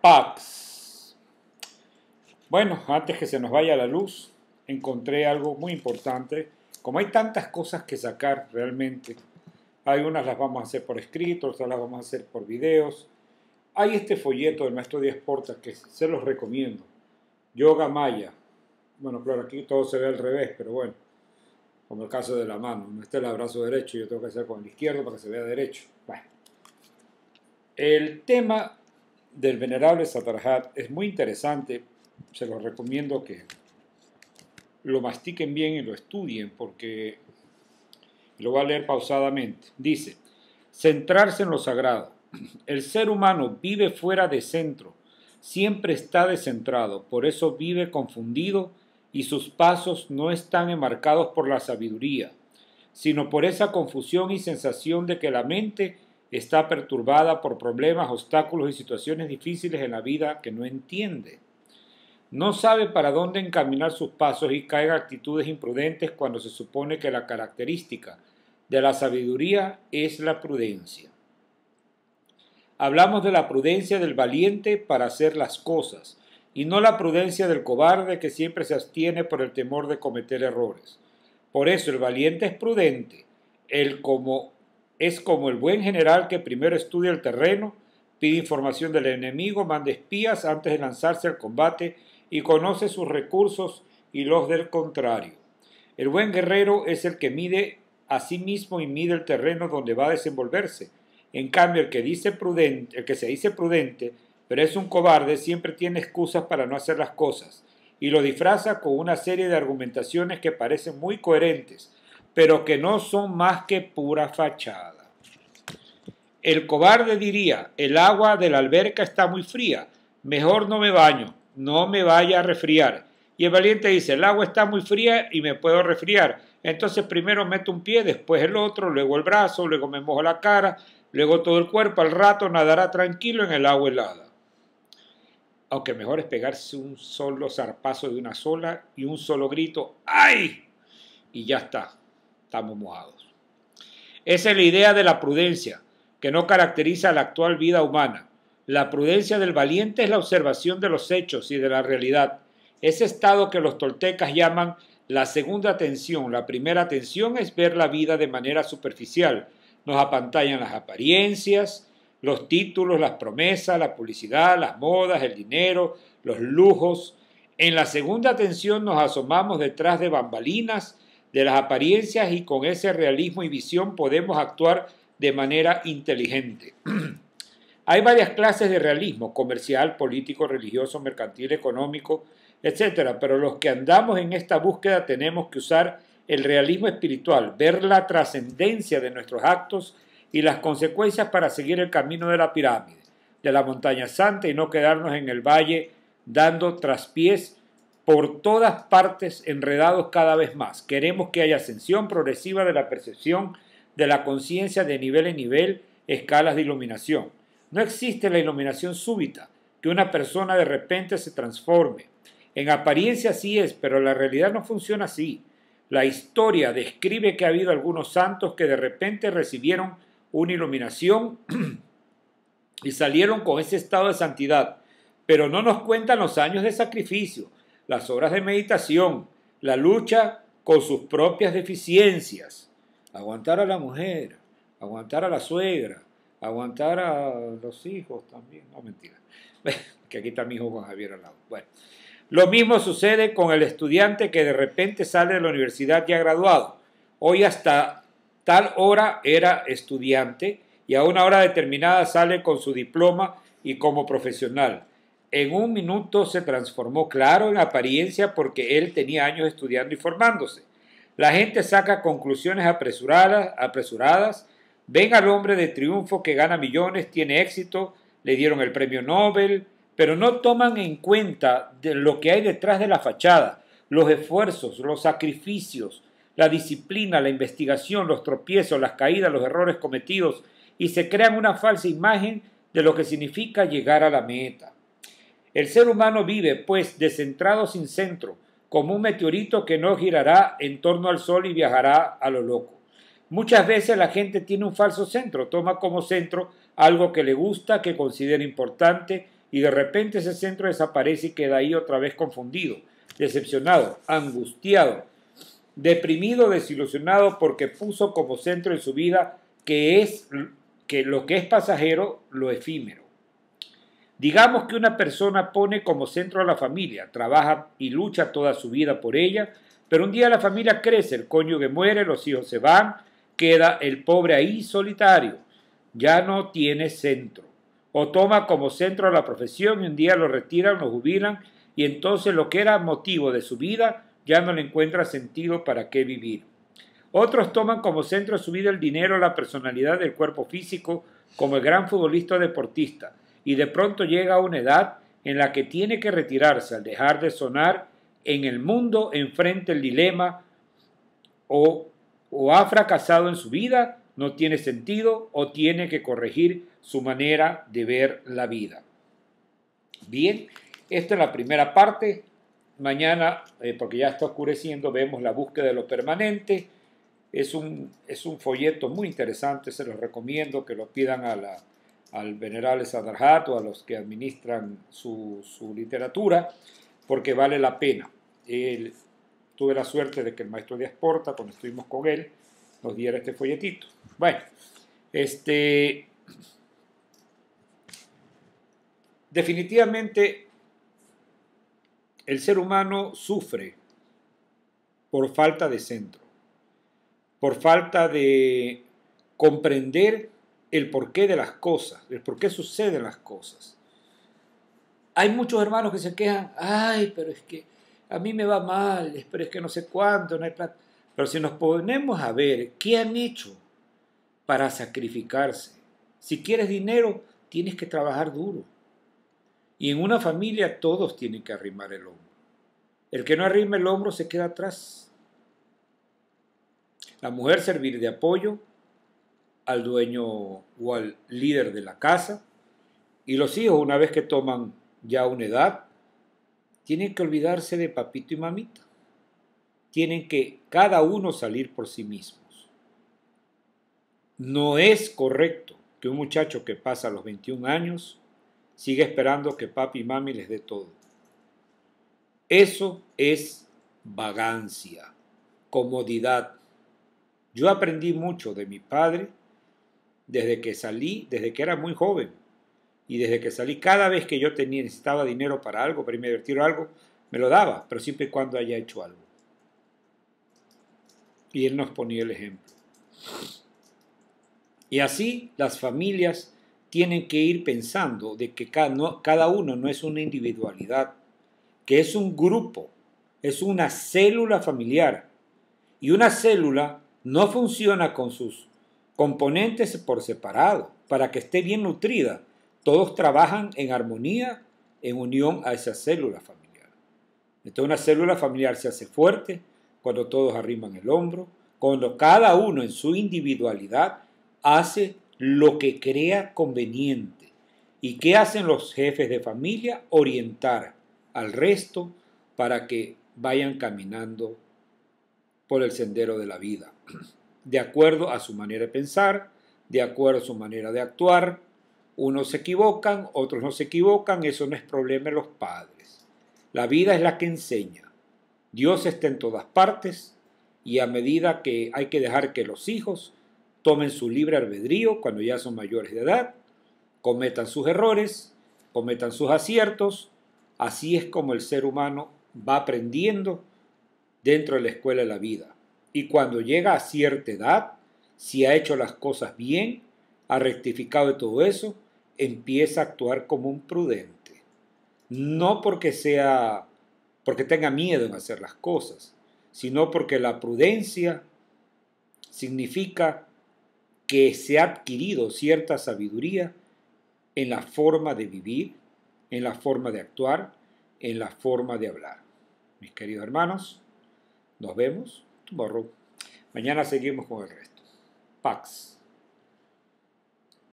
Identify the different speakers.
Speaker 1: Pax. Bueno, antes que se nos vaya la luz, encontré algo muy importante. Como hay tantas cosas que sacar realmente, hay unas las vamos a hacer por escrito, otras las vamos a hacer por videos. Hay este folleto del maestro Díaz Porta que se los recomiendo. Yoga Maya. Bueno, claro, aquí todo se ve al revés, pero bueno, como el caso de la mano. No está el abrazo derecho, yo tengo que hacer con el izquierdo para que se vea derecho. Bueno. El tema del venerable Satarhat es muy interesante. Se los recomiendo que lo mastiquen bien y lo estudien porque lo voy a leer pausadamente. Dice, centrarse en lo sagrado. El ser humano vive fuera de centro, siempre está descentrado, por eso vive confundido y sus pasos no están enmarcados por la sabiduría, sino por esa confusión y sensación de que la mente está perturbada por problemas, obstáculos y situaciones difíciles en la vida que no entiende. No sabe para dónde encaminar sus pasos y cae en actitudes imprudentes cuando se supone que la característica de la sabiduría es la prudencia. Hablamos de la prudencia del valiente para hacer las cosas, y no la prudencia del cobarde que siempre se abstiene por el temor de cometer errores. Por eso el valiente es prudente, el como es como el buen general que primero estudia el terreno, pide información del enemigo, manda espías antes de lanzarse al combate y conoce sus recursos y los del contrario. El buen guerrero es el que mide a sí mismo y mide el terreno donde va a desenvolverse. En cambio, el que, dice prudente, el que se dice prudente, pero es un cobarde, siempre tiene excusas para no hacer las cosas, y lo disfraza con una serie de argumentaciones que parecen muy coherentes, pero que no son más que pura fachada. El cobarde diría, el agua de la alberca está muy fría, mejor no me baño, no me vaya a resfriar. Y el valiente dice, el agua está muy fría y me puedo resfriar. Entonces primero meto un pie, después el otro, luego el brazo, luego me mojo la cara, luego todo el cuerpo, al rato nadará tranquilo en el agua helada. Aunque mejor es pegarse un solo zarpazo de una sola y un solo grito, ¡ay! Y ya está, estamos mojados. Esa es la idea de la prudencia, que no caracteriza la actual vida humana. La prudencia del valiente es la observación de los hechos y de la realidad. Ese estado que los toltecas llaman la segunda atención, la primera atención es ver la vida de manera superficial. Nos apantallan las apariencias, los títulos, las promesas, la publicidad, las modas, el dinero, los lujos. En la segunda atención nos asomamos detrás de bambalinas, de las apariencias y con ese realismo y visión podemos actuar de manera inteligente. Hay varias clases de realismo, comercial, político, religioso, mercantil, económico, etcétera. Pero los que andamos en esta búsqueda tenemos que usar el realismo espiritual, ver la trascendencia de nuestros actos y las consecuencias para seguir el camino de la pirámide, de la montaña santa y no quedarnos en el valle dando traspiés por todas partes enredados cada vez más. Queremos que haya ascensión progresiva de la percepción de la conciencia de nivel en nivel, escalas de iluminación. No existe la iluminación súbita, que una persona de repente se transforme. En apariencia sí es, pero la realidad no funciona así. La historia describe que ha habido algunos santos que de repente recibieron una iluminación y salieron con ese estado de santidad, pero no nos cuentan los años de sacrificio, las horas de meditación, la lucha con sus propias deficiencias, aguantar a la mujer, aguantar a la suegra, aguantar a los hijos también, no mentira, que aquí está mi hijo con Javier al lado. Bueno, lo mismo sucede con el estudiante que de repente sale de la universidad ya graduado. Hoy hasta tal hora era estudiante y a una hora determinada sale con su diploma y como profesional. En un minuto se transformó, claro, en apariencia porque él tenía años estudiando y formándose. La gente saca conclusiones apresuradas, apresuradas, ven al hombre de triunfo que gana millones, tiene éxito, le dieron el premio Nobel, pero no toman en cuenta de lo que hay detrás de la fachada, los esfuerzos, los sacrificios, la disciplina, la investigación, los tropiezos, las caídas, los errores cometidos, y se crean una falsa imagen de lo que significa llegar a la meta. El ser humano vive, pues, descentrado sin centro, como un meteorito que no girará en torno al Sol y viajará a lo loco. Muchas veces la gente tiene un falso centro, toma como centro algo que le gusta, que considera importante, y de repente ese centro desaparece y queda ahí otra vez confundido, decepcionado, angustiado, deprimido, desilusionado porque puso como centro en su vida que es que lo que es pasajero, lo efímero. Digamos que una persona pone como centro a la familia, trabaja y lucha toda su vida por ella, pero un día la familia crece, el cónyuge muere, los hijos se van, queda el pobre ahí solitario, ya no tiene centro. O toma como centro la profesión y un día lo retiran, lo jubilan y entonces lo que era motivo de su vida ya no le encuentra sentido para qué vivir. Otros toman como centro de su vida el dinero, la personalidad del cuerpo físico, como el gran futbolista o deportista, y de pronto llega a una edad en la que tiene que retirarse al dejar de sonar en el mundo enfrente el dilema o, o ha fracasado en su vida, no tiene sentido o tiene que corregir su manera de ver la vida. Bien, esta es la primera parte. Mañana, eh, porque ya está oscureciendo, vemos la búsqueda de lo permanente. Es un, es un folleto muy interesante, se los recomiendo que lo pidan a la, al venerable Sadarhat o a los que administran su, su literatura, porque vale la pena. tuve la suerte de que el maestro de Porta, cuando estuvimos con él, nos diera este folletito. Bueno, este, definitivamente el ser humano sufre por falta de centro, por falta de comprender el porqué de las cosas, el por qué suceden las cosas. Hay muchos hermanos que se quejan, ay, pero es que a mí me va mal, pero es que no sé cuánto, no hay plata. Pero si nos ponemos a ver qué han hecho para sacrificarse, si quieres dinero, tienes que trabajar duro. Y en una familia todos tienen que arrimar el hombro. El que no arrima el hombro se queda atrás. La mujer servir de apoyo al dueño o al líder de la casa. Y los hijos, una vez que toman ya una edad, tienen que olvidarse de papito y mamita. Tienen que cada uno salir por sí mismos. No es correcto que un muchacho que pasa los 21 años sigue esperando que papi y mami les dé todo. Eso es vagancia, comodidad. Yo aprendí mucho de mi padre desde que salí, desde que era muy joven. Y desde que salí, cada vez que yo tenía, necesitaba dinero para algo, para irme a divertir algo, me lo daba, pero siempre y cuando haya hecho algo. Y él nos ponía el ejemplo. Y así las familias tienen que ir pensando de que cada, uno no es una individualidad, que es un grupo, es una célula familiar. Y una célula no funciona con sus componentes por separado, para que esté bien nutrida. Todos trabajan en armonía, en unión a esa célula familiar. Entonces una célula familiar se hace fuerte cuando todos arriman el hombro, cuando cada uno en su individualidad hace lo que crea conveniente. ¿Y qué hacen los jefes de familia? Orientar al resto para que vayan caminando por el sendero de la vida, de acuerdo a su manera de pensar, de acuerdo a su manera de actuar. Unos se equivocan, otros no se equivocan, eso no es problema de los padres. La vida es la que enseña. Dios está en todas partes y a medida que hay que dejar que los hijos tomen su libre albedrío cuando ya son mayores de edad, cometan sus errores, cometan sus aciertos. Así es como el ser humano va aprendiendo dentro de la escuela de la vida. Y cuando llega a cierta edad, si ha hecho las cosas bien, ha rectificado de todo eso, empieza a actuar como un prudente. No porque sea porque tenga miedo en hacer las cosas, sino porque la prudencia significa que se ha adquirido cierta sabiduría en la forma de vivir, en la forma de actuar, en la forma de hablar. Mis queridos hermanos, nos vemos tomorrow. Mañana seguimos con el resto. Pax.